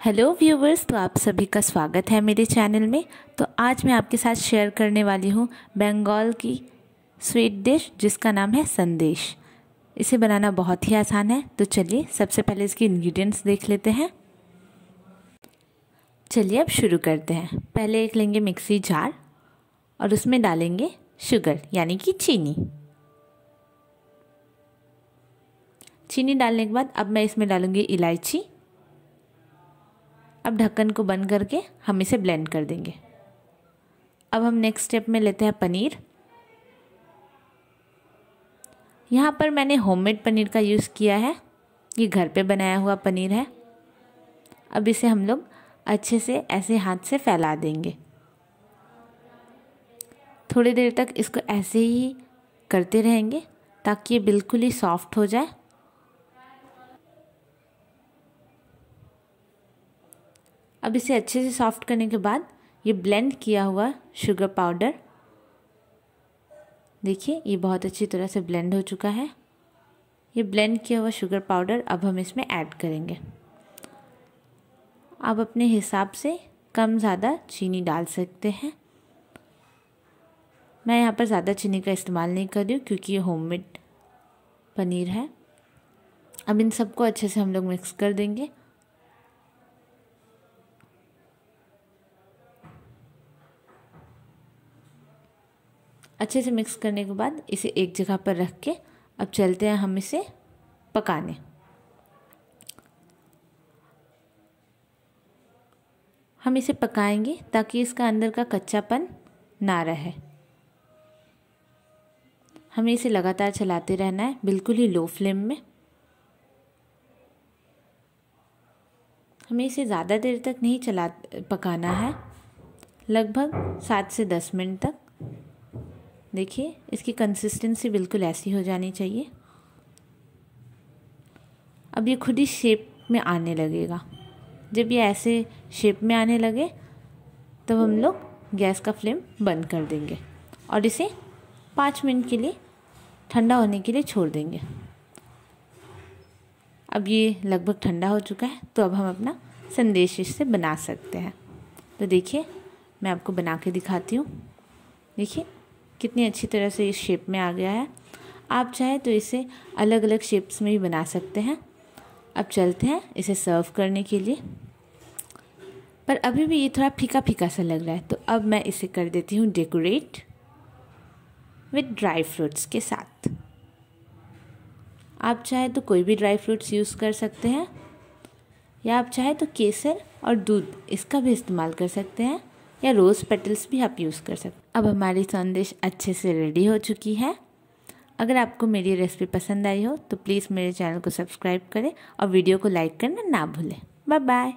Hello viewers तो आप सभी का स्वागत है मेरे चैनल में। तो आज मैं आपके साथ शेयर करने वाली हूँ बंगाल की स्वीट डिश, जिसका नाम है संदेश। इसे बनाना बहुत ही आसान है। तो चलिए, सबसे पहले इसके इंग्रेडिएंट्स देख लेते हैं। चलिए, अब शुरू करते हैं। पहले एक लेंगे मिक्सी जार और उसमें डालेंगे शुगर, यानी कि चीनी। चीनी डालने के बाद अब मैं इसमें डालूँगी इलायची। अब ढक्कन को बंद करके हम इसे ब्लेंड कर देंगे। अब हम नेक्स्ट स्टेप में लेते हैं पनीर। यहाँ पर मैंने होममेड पनीर का यूज़ किया है। ये घर पे बनाया हुआ पनीर है। अब इसे हम लोग अच्छे से, ऐसे हाथ से फैला देंगे। थोड़ी देर तक इसको ऐसे ही करते रहेंगे ताकि ये बिल्कुल ही सॉफ्ट हो जाए। अब इसे अच्छे से सॉफ्ट करने के बाद ये ब्लेंड किया हुआ शुगर पाउडर देखिए, ये बहुत अच्छी तरह से ब्लेंड हो चुका है। ये ब्लेंड किया हुआ शुगर पाउडर अब हम इसमें ऐड करेंगे। आप अपने हिसाब से कम ज़्यादा चीनी डाल सकते हैं। मैं यहाँ पर ज़्यादा चीनी का इस्तेमाल नहीं कर रही हूँ क्योंकि ये होममेड पनीर है। अब इन सबको अच्छे से हम लोग मिक्स कर देंगे। अच्छे से मिक्स करने के बाद इसे एक जगह पर रख के अब चलते हैं हम इसे पकाने। हम इसे पकाएँगे ताकि इसका अंदर का कच्चापन ना रहे। हमें इसे लगातार चलाते रहना है, बिल्कुल ही लो फ्लेम में। हमें इसे ज़्यादा देर तक नहीं चला, पकाना है, लगभग सात से दस मिनट तक। देखिए, इसकी कंसिस्टेंसी बिल्कुल ऐसी हो जानी चाहिए। अब ये खुद ही शेप में आने लगेगा। जब ये ऐसे शेप में आने लगे, तब तो हम लोग गैस का फ्लेम बंद कर देंगे और इसे पाँच मिनट के लिए ठंडा होने के लिए छोड़ देंगे। अब ये लगभग ठंडा हो चुका है तो अब हम अपना संदेश इससे बना सकते हैं। तो देखिए, मैं आपको बना के दिखाती हूँ। देखिए। कितनी अच्छी तरह से इस शेप में आ गया है। आप चाहे तो इसे अलग अलग शेप्स में भी बना सकते हैं। अब चलते हैं इसे सर्व करने के लिए। पर अभी भी ये थोड़ा फीका फीका सा लग रहा है तो अब मैं इसे कर देती हूँ डेकोरेट विथ ड्राई फ्रूट्स के साथ। आप चाहे तो कोई भी ड्राई फ्रूट्स यूज़ कर सकते हैं, या आप चाहे तो केसर और दूध इसका भी इस्तेमाल कर सकते हैं। या रोज़ पेटल्स भी आप यूज़ कर सकते अब हमारी संदेश अच्छे से रेडी हो चुकी है। अगर आपको मेरी रेसिपी पसंद आई हो तो प्लीज़ मेरे चैनल को सब्सक्राइब करें और वीडियो को लाइक करना ना भूलें। Bye bye